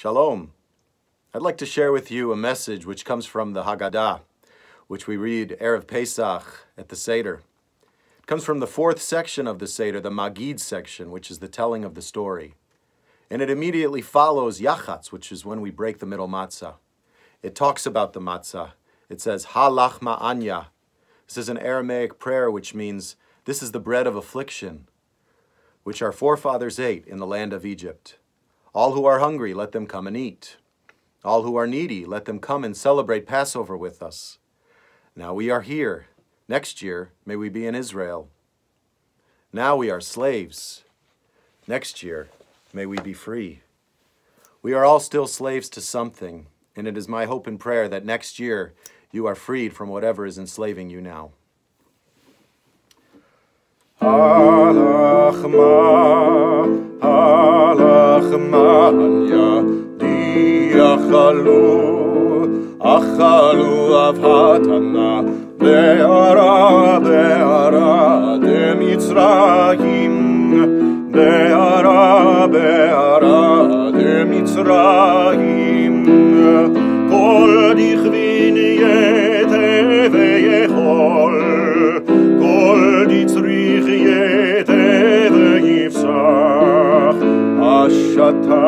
Shalom. I'd like to share with you a message which comes from the Haggadah, which we read Erev Pesach at the Seder. It comes from the fourth section of the Seder, the Magid section, which is the telling of the story. And it immediately follows Yachatz, which is when we break the middle matzah. It talks about the matzah. It says, Ha Lachma Anya. This is an Aramaic prayer which means, this is the bread of affliction which our forefathers ate in the land of Egypt. All who are hungry, let them come and eat. All who are needy, let them come and celebrate Passover with us. Now we are here. Next year, may we be in Israel. Now we are slaves. Next year, may we be free. We are all still slaves to something, and it is my hope and prayer that next year you are freed from whatever is enslaving you now. Tanya, di achalu, achalu avhatana, deara, deara, de Mitzrayim, deara, deara, de Mitzrayim, kol dichvin yete veyechol, kol ditzrich yete veyifsar, shata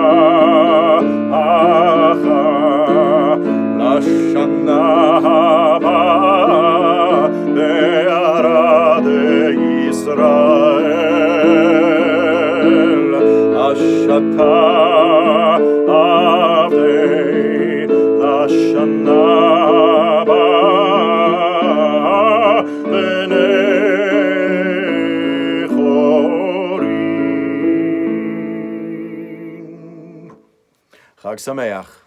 aha, lashana haba deara de Israel. Ashata avde lashana. Chag Sameach.